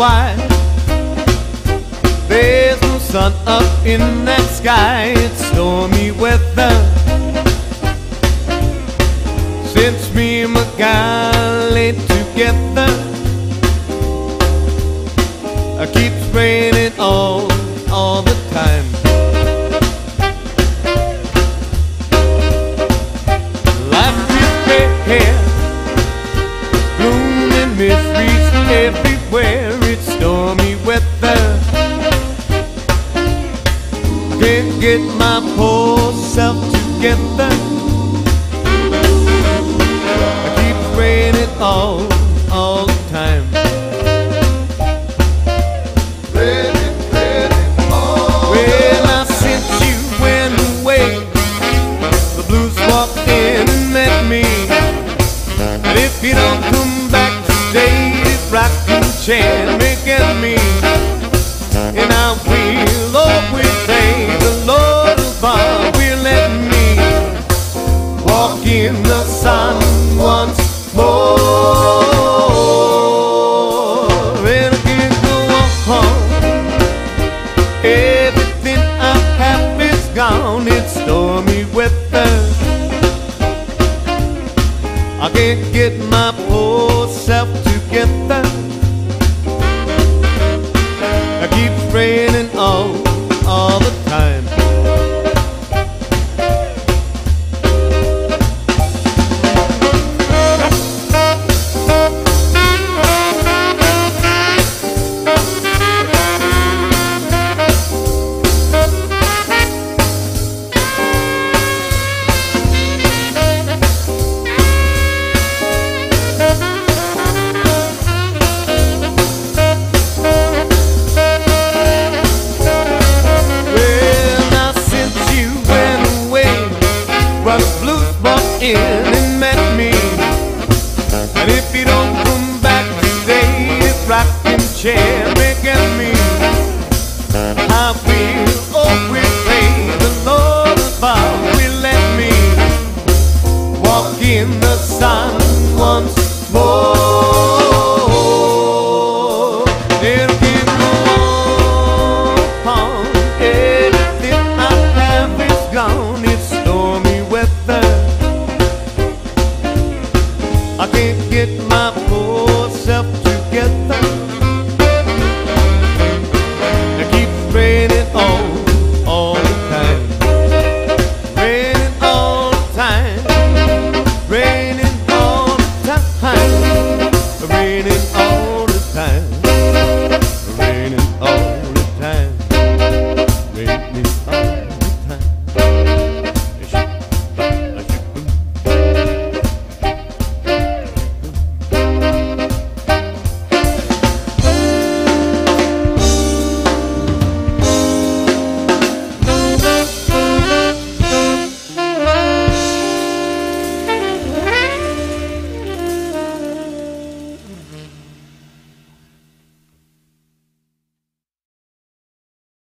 Why There's no sun up in that sky, it's stormy weather. Since me and my guy laid together, I keep raining all, all the time. Life is fair, gloom and miseries everywhere. Can't get my poor self together. I keep raining all, all the time. Well, I since you went away, the blues walked in and met me. And if you don't come back today, this rocking chair may get me. And I will always say sun once in the sun once more.